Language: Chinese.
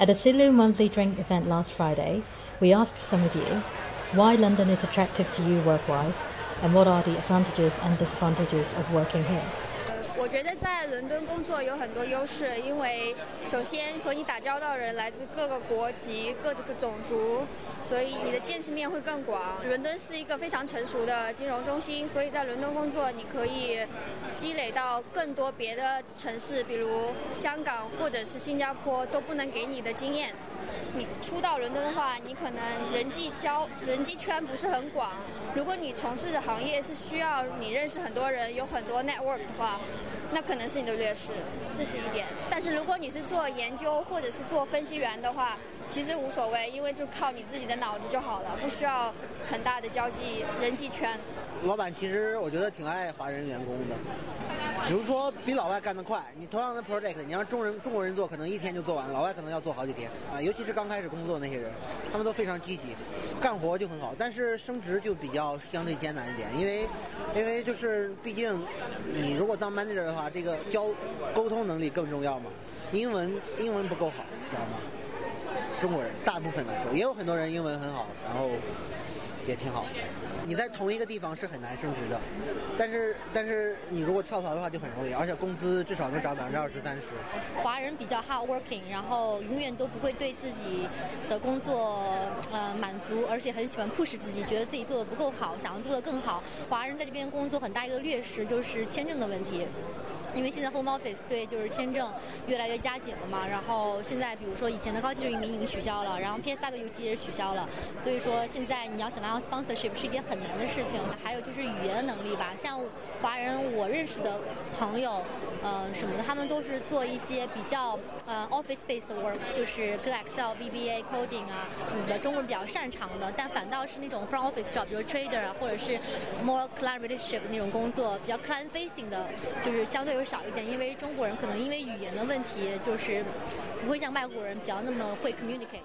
At a Silu monthly drink event last Friday, we asked some of you why London is attractive to you work-wise and what are the advantages and disadvantages of working here. 我觉得在伦敦工作有很多优势，因为首先和你打交道的人来自各个国籍、各个种族，所以你的见识面会更广。伦敦是一个非常成熟的金融中心，所以在伦敦工作你可以积累到更多别的城市，比如香港或者是新加坡都不能给你的经验。你初到伦敦的话，你可能人际交人际圈不是很广。如果你从事的行业是需要你认识很多人，有很多 network 的话，那可能是你的劣势，这是一点。但是如果你是做研究或者是做分析员的话，其实无所谓，因为就靠你自己的脑子就好了，不需要很大的交际人际圈。老板其实我觉得挺爱华人员工的。比如说，比老外干得快。你同样的 project，你让中人中国人做，可能一天就做完；老外可能要做好几天啊。尤其是刚开始工作那些人，他们都非常积极，干活就很好。但是升职就比较相对艰难一点，因为因为就是毕竟你如果当 manager 的话，这个交沟通能力更重要嘛。英文英文不够好，知道吗？中国人大部分来说，也有很多人英文很好，然后也挺好。你在同一个地方是很难升职的，但是但是你如果跳槽的话就很容易，而且工资至少能涨百分之二十三十。华人比较 hard working，然后永远都不会对自己的工作呃满足，而且很喜欢 push 自己，觉得自己做的不够好，想要做的更好。华人在这边工作很大一个劣势就是签证的问题。因为现在 Home Office 对就是签证越来越加紧了嘛，然后现在比如说以前的高技术移民已经取消了，然后 PSW 也取消了，所以说现在你要想拿到 sponsorship 是一件很难的事情。还有就是语言能力吧，像华人我认识的朋友，呃什么的，他们都是做一些比较呃 office based work，就是跟 Excel、VBA、coding 啊什么的，中国人比较擅长的，但反倒是那种 front office job，比如 trader 啊，或者是 more client relationship 那种工作，比较 client facing 的，就是相对。会少一点，因为中国人可能因为语言的问题，就是不会像外国人比较那么会 communicate。